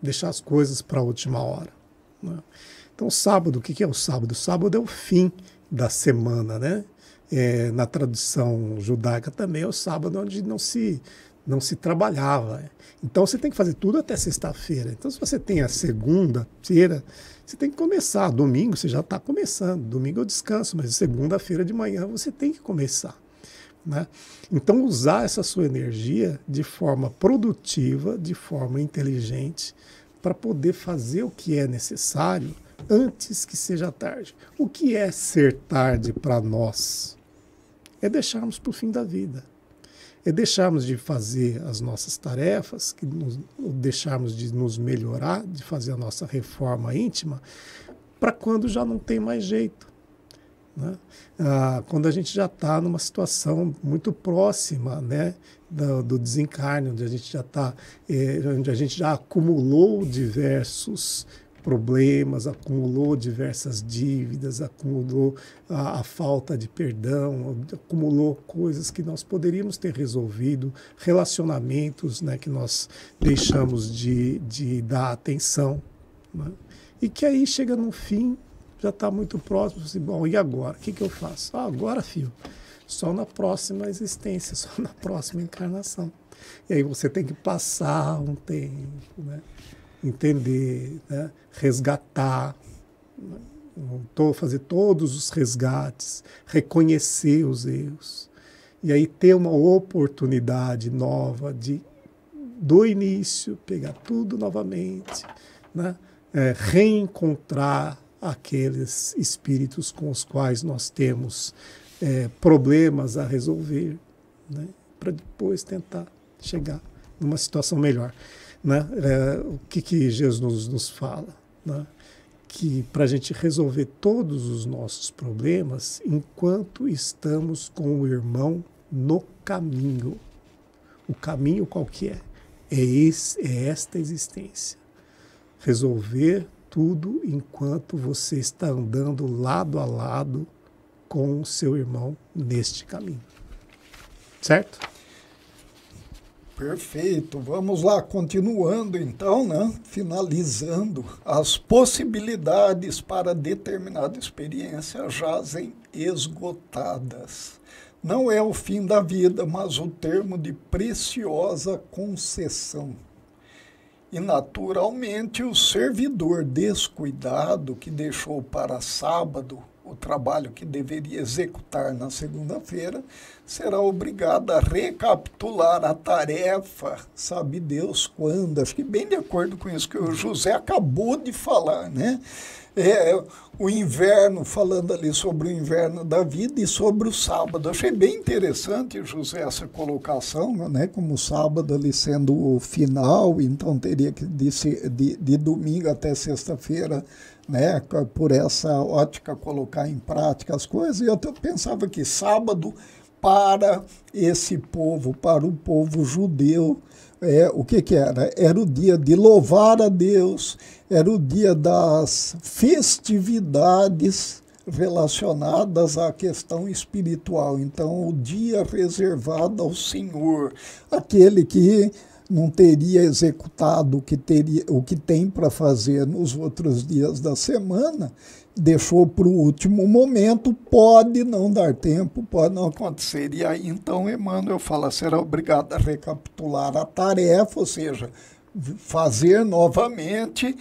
[SPEAKER 2] deixar as coisas para a última hora. Né? Então, sábado, o que é o sábado? O sábado é o fim da semana, né? É, na tradução judaica também é o sábado onde não se não se trabalhava. Então você tem que fazer tudo até sexta-feira. Então se você tem a segunda-feira, você tem que começar. Domingo você já está começando. Domingo eu descanso, mas segunda-feira de manhã você tem que começar. Né? Então, usar essa sua energia de forma produtiva, de forma inteligente, para poder fazer o que é necessário antes que seja tarde. O que é ser tarde para nós? É deixarmos para o fim da vida. É deixarmos de fazer as nossas tarefas, que nos, deixarmos de nos melhorar, de fazer a nossa reforma íntima, para quando já não tem mais jeito. Né? Ah, quando a gente já está numa situação muito próxima né, do, do desencarne, onde a gente já está, eh, onde a gente já acumulou diversos problemas, acumulou diversas dívidas, acumulou a, a, falta de perdão, acumulou coisas que nós poderíamos ter resolvido, relacionamentos né, que nós deixamos de, de dar atenção. Né? E que aí chega no fim já está muito próximo. Assim, bom, e agora? O que, que eu faço? Ah, agora, filho, só na próxima existência, só na próxima encarnação. E aí você tem que passar um tempo, né? entender, né? resgatar, né? fazer todos os resgates, reconhecer os erros. E aí ter uma oportunidade nova de, do início, pegar tudo novamente, né? É, reencontrar aqueles espíritos com os quais nós temos é, problemas a resolver, né? para depois tentar chegar numa situação melhor. Né? É, o que, que Jesus nos, fala? Né? Que para a gente resolver todos os nossos problemas, enquanto estamos com o irmão no caminho. O caminho qual que é? É, esse, é esta existência. Resolver tudo enquanto você está andando lado a lado com o seu irmão neste caminho. Certo?
[SPEAKER 1] Perfeito. Vamos lá, continuando então, né? finalizando. As possibilidades para determinada experiência jazem esgotadas. Não é o fim da vida, mas o termo de preciosa concessão e, naturalmente, o servidor descuidado que deixou para sábado o trabalho que deveria executar na segunda-feira será obrigado a recapitular a tarefa, sabe Deus quando. Acho que bem de acordo com isso que o José acabou de falar, né? É, o inverno, falando ali sobre o inverno da vida e sobre o sábado. Achei bem interessante, José, essa colocação, né? Como o sábado ali sendo o final, então teria que de, de, de domingo até sexta-feira, né? Por essa ótica colocar em prática as coisas. E eu pensava que sábado para esse povo, para o povo judeu, é, o que, que era? Era o dia de louvar a Deus, era o dia das festividades relacionadas à questão espiritual. Então, o dia reservado ao Senhor, aquele que não teria executado o que, teria, o que tem para fazer nos outros dias da semana, deixou para o último momento, pode não dar tempo, pode não acontecer. E aí então Emmanuel fala, será obrigado a recapitular a tarefa, ou seja, fazer novamente,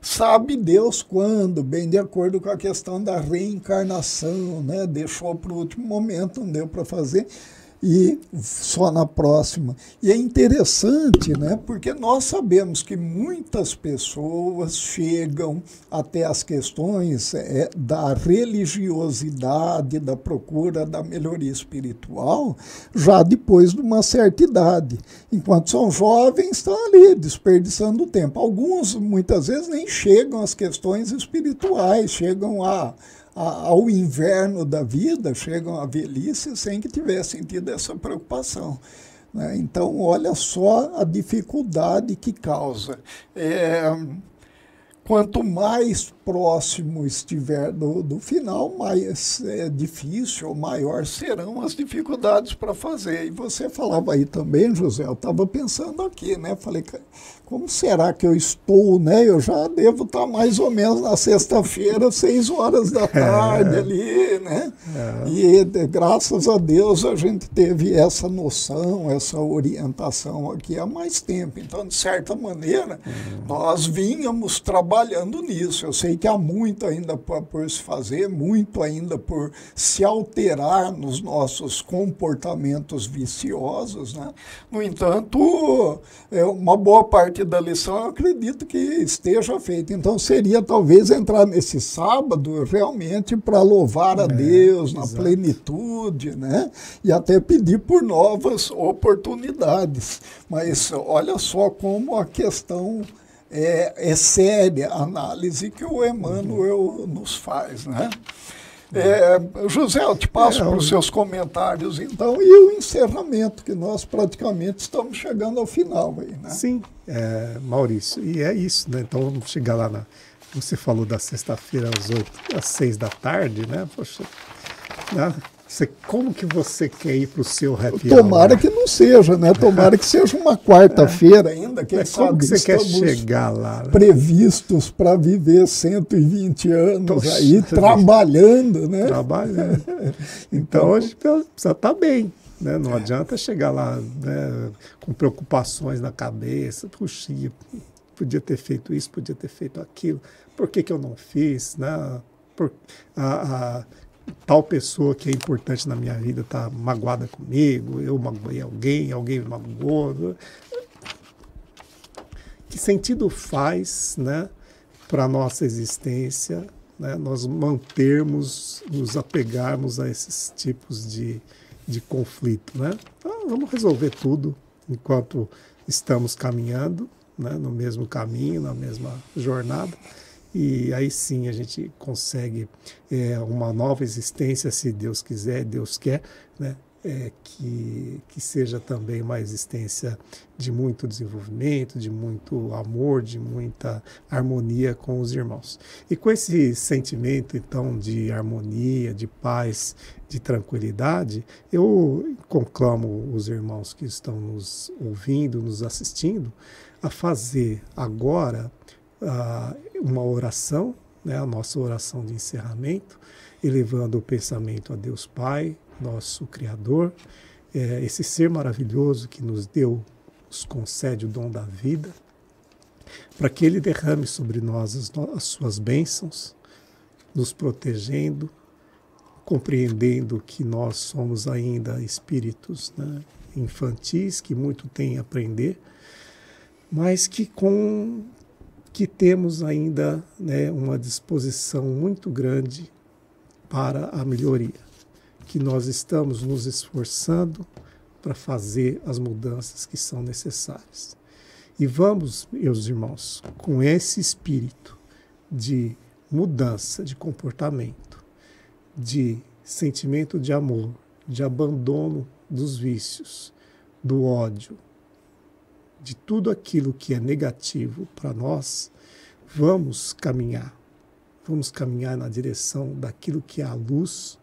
[SPEAKER 1] sabe Deus quando, bem de acordo com a questão da reencarnação, né? deixou para o último momento, não deu para fazer e só na próxima. E é interessante, né, porque nós sabemos que muitas pessoas chegam até as questões é, da religiosidade, da procura da melhoria espiritual, já depois de uma certa idade. Enquanto são jovens, estão ali desperdiçando tempo. Alguns, muitas vezes, nem chegam às questões espirituais, chegam a ao inverno da vida, chegam à velhice sem que tivessem tido essa preocupação. Né? Então, olha só a dificuldade que causa. É, quanto mais próximo estiver do, do final, mais é, difícil, maior serão as dificuldades para fazer. E você falava aí também, José, eu estava pensando aqui, né? Falei, como será que eu estou, né? Eu já devo estar mais ou menos na sexta-feira, seis horas da tarde é. ali, né? É. E graças a Deus a gente teve essa noção, essa orientação aqui há mais tempo. Então, de certa maneira, uhum. nós vínhamos trabalhando nisso. Eu sei que há muito ainda por, por se fazer, muito ainda por se alterar nos nossos comportamentos viciosos, né? No entanto, é uma boa parte parte da lição eu acredito que esteja feita. Então seria talvez entrar nesse sábado realmente para louvar a é, Deus na exato. plenitude, né? E até pedir por novas oportunidades. Mas olha só como a questão é, é séria, a análise que o Emmanuel uhum. nos faz, né? É, José, eu te passo é, para os seus comentários, então, e o encerramento, que nós praticamente estamos chegando ao final aí, né?
[SPEAKER 2] Sim, é, Maurício, e é isso, né? Então vamos chegar lá na. Você falou da sexta-feira às oito, às seis da tarde, né? Poxa, né? Você, como que você quer ir para o seu happy
[SPEAKER 1] Tomara hour? que não seja, né? Tomara que seja uma quarta-feira ainda, quem
[SPEAKER 2] é, sabe como que você quer chegar lá?
[SPEAKER 1] Né? Previstos para viver 120 anos aí, trabalhando, né?
[SPEAKER 2] Trabalhando. então, hoje precisa estar tá bem. Né? Não é. adianta chegar lá né, com preocupações na cabeça. Puxa, podia ter feito isso, podia ter feito aquilo. Por que, que eu não fiz? Né? Por, a, a tal pessoa que é importante na minha vida está magoada comigo, eu magoei alguém, alguém me magoou. Que sentido faz né, para a nossa existência né, nós mantermos, nos apegarmos a esses tipos de, de conflito? Né? Então, vamos resolver tudo enquanto estamos caminhando né, no mesmo caminho, na mesma jornada e aí sim a gente consegue é, uma nova existência, se Deus quiser, Deus quer, né? É, que, que seja também uma existência de muito desenvolvimento, de muito amor, de muita harmonia com os irmãos. E com esse sentimento, então, de harmonia, de paz, de tranquilidade, eu conclamo os irmãos que estão nos ouvindo, nos assistindo, a fazer agora uma oração, né, a nossa oração de encerramento, elevando o pensamento a Deus Pai, nosso Criador, é, esse ser maravilhoso que nos deu, nos concede o dom da vida, para que Ele derrame sobre nós as, as suas bênçãos, nos protegendo, compreendendo que nós somos ainda espíritos né, infantis que muito têm a aprender, mas que com que temos ainda né, uma disposição muito grande para a melhoria, que nós estamos nos esforçando para fazer as mudanças que são necessárias. E vamos, meus irmãos, com esse espírito de mudança de comportamento, de sentimento de amor, de abandono dos vícios, do ódio, de tudo aquilo que é negativo para nós, vamos caminhar. Vamos caminhar na direção daquilo que é a luz,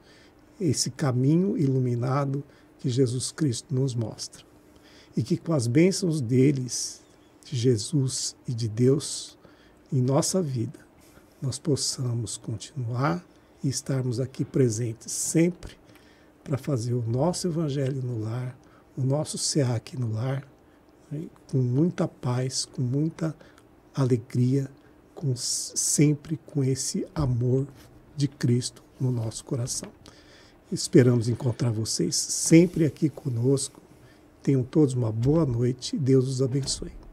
[SPEAKER 2] esse caminho iluminado que Jesus Cristo nos mostra. E que com as bênçãos deles de Jesus e de Deus em nossa vida, nós possamos continuar e estarmos aqui presentes sempre para fazer o nosso Evangelho no lar, o nosso SEAC no lar, né, com muita paz, com muita alegria, com, sempre com esse amor de Cristo no nosso coração. Esperamos encontrar vocês sempre aqui conosco. Tenham todos uma boa noite. Deus os abençoe.